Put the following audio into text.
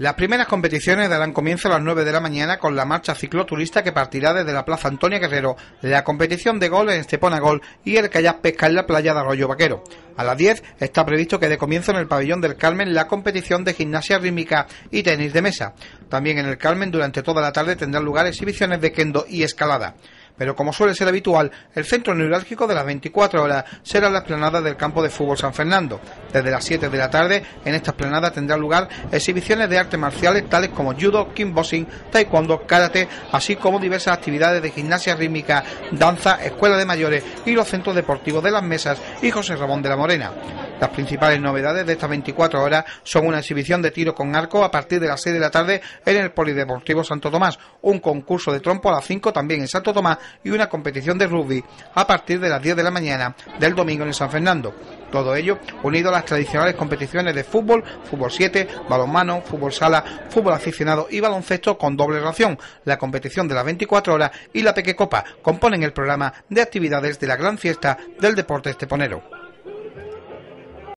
Las primeras competiciones darán comienzo a las 9 de la mañana con la marcha cicloturista que partirá desde la Plaza Antonio Guerrero, la competición de gol en Estepona Gol y el kayak pesca en la playa de Arroyo Vaquero. A las 10 está previsto que dé comienzo en el pabellón del Carmen la competición de gimnasia rítmica y tenis de mesa. También en el Carmen durante toda la tarde tendrán lugar exhibiciones de kendo y escalada pero como suele ser habitual, el centro neurálgico de las 24 horas será la explanada del campo de fútbol San Fernando. Desde las 7 de la tarde, en esta explanada tendrán lugar exhibiciones de artes marciales tales como judo, kickboxing, taekwondo, karate, así como diversas actividades de gimnasia rítmica, danza, escuela de mayores y los centros deportivos de las mesas y José Ramón de la Morena. Las principales novedades de estas 24 horas son una exhibición de tiro con arco a partir de las 6 de la tarde en el Polideportivo Santo Tomás, un concurso de trompo a las 5 también en Santo Tomás y una competición de rugby a partir de las 10 de la mañana del domingo en San Fernando. Todo ello unido a las tradicionales competiciones de fútbol, fútbol 7, balonmano, fútbol sala, fútbol aficionado y baloncesto con doble ración. La competición de las 24 horas y la Peque Copa componen el programa de actividades de la gran fiesta del deporte esteponero.